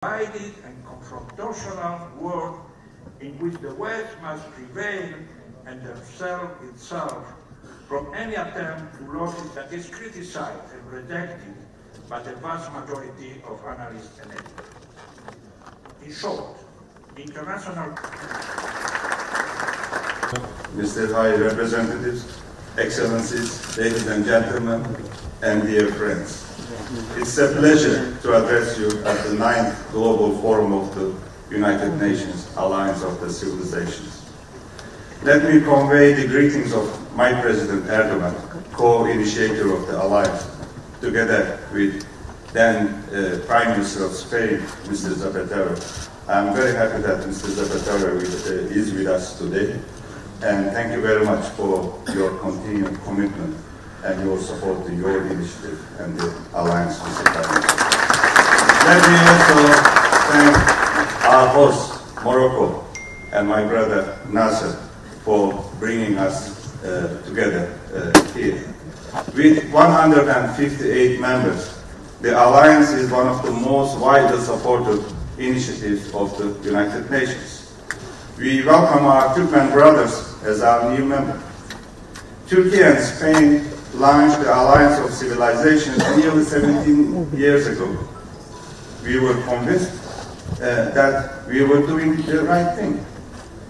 divided and confrontational world in which the West must prevail and themselves itself from any attempt to logic that is criticized and rejected by the vast majority of analysts and experts. In short, international Mr. High Representatives, Excellencies, ladies and gentlemen, and dear friends. It's a pleasure to address you at the ninth Global Forum of the United Nations Alliance of the Civilizations. Let me convey the greetings of my President Erdogan, co-initiator of the Alliance, together with then uh, Prime Minister of Spain, Mr. Zapatero. I'm very happy that Mr. Zapatero uh, is with us today, and thank you very much for your continued commitment and your support to your initiative and the Alliance Visit Let me also thank our host, Morocco, and my brother Nasser for bringing us uh, together uh, here. With 158 members, the Alliance is one of the most widely supported initiatives of the United Nations. We welcome our Turkmen brothers as our new member. Turkey and Spain launched the Alliance of Civilizations nearly 17 years ago. We were convinced uh, that we were doing the right thing.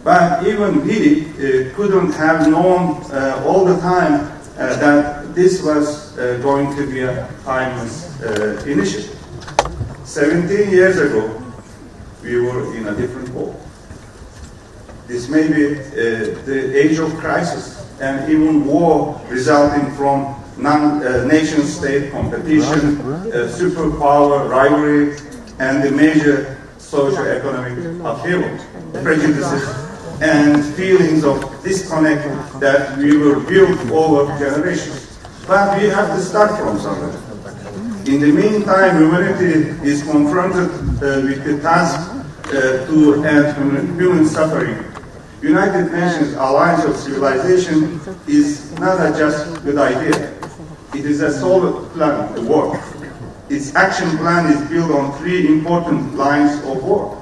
But even we uh, couldn't have known uh, all the time uh, that this was uh, going to be a timeless uh, initiative. 17 years ago, we were in a different world. This may be the age of crisis and even war resulting from non-nation state competition, uh, superpower rivalry, and the major socio-economic upheaval, prejudices, and feelings of disconnect that we were built over generations. But we have to start from somewhere. In the meantime, humanity is confronted uh, with the task uh, to end human suffering United Nations Alliance of Civilization is not just a just good idea. It is a solid plan to work. Its action plan is built on three important lines of work.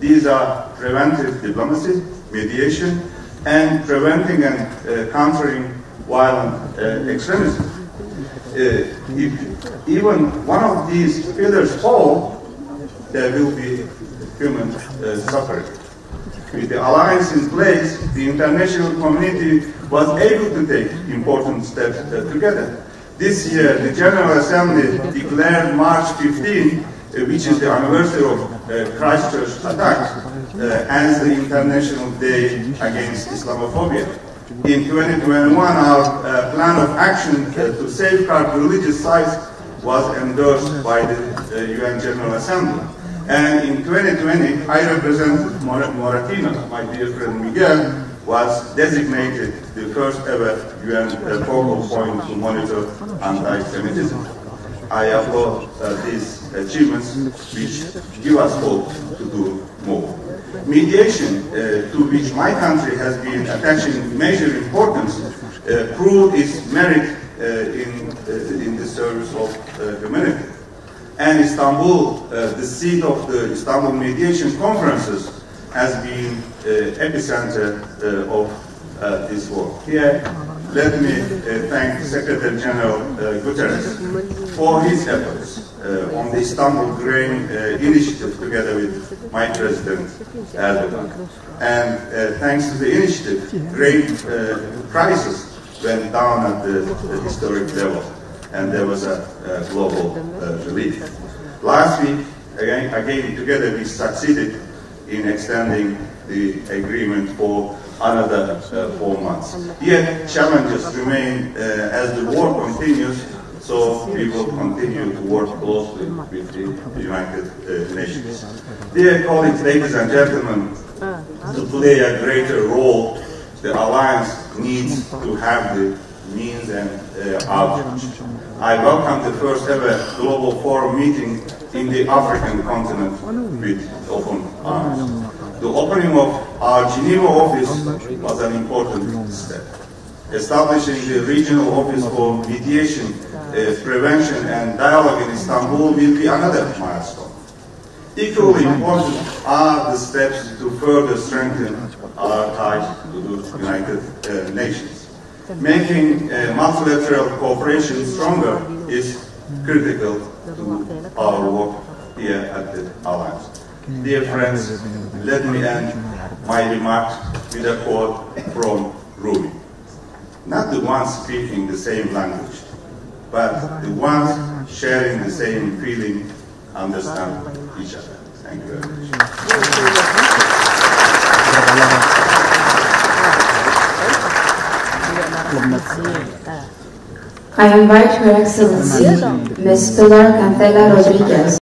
These are preventive diplomacy, mediation, and preventing and uh, countering violent uh, extremism. Uh, if even one of these pillars fall, there will be human uh, suffering. With the alliance in place, the international community was able to take important steps uh, together. This year, the General Assembly declared March 15, uh, which is the anniversary of uh, Christchurch attacks, uh, as the International Day Against Islamophobia. In 2021, our uh, plan of action uh, to safeguard religious sites was endorsed by the UN General Assembly. And in 2020, High Representative Moratinos, my dear friend Miguel, was designated the first ever UN focal point to monitor anti-Semitism. I applaud uh, these achievements, which give us hope to do more. Mediation, uh, to which my country has been attaching major importance, uh, proved its merit uh, in, uh, in the service of uh, humanity and Istanbul, uh, the seat of the Istanbul mediation conferences, has been uh, epicenter uh, of uh, this work. Here, let me uh, thank Secretary General uh, Guterres for his efforts on the Istanbul Grain Initiative together with my President Erdogan. And thanks to the initiative, grain prices went down at the, the historic level and there was a, a global uh, relief. Last week, again, again, together we succeeded in extending the agreement for another uh, four months. Yet challenges remain uh, as the war continues, so we will continue to work closely with the United Nations. Dear colleagues, ladies and gentlemen, to play a greater role, the Alliance needs to have the means and uh, outreach. I welcome the first ever Global Forum meeting in the African continent with open arms. The opening of our Geneva office was an important step. Establishing the regional office for mediation, uh, prevention and dialogue in Istanbul will be another milestone. Equally important are the steps to further strengthen our ties to the United uh, Nations. Making uh, multilateral cooperation stronger is critical to our work here at the Alliance. Dear friends, let me end my remarks with a quote from Rumi. Not the ones speaking the same language, but the ones sharing the same feeling understand each other. Thank you very much. I invite Her Excellency, Ms. Pilar Cancela Rodriguez,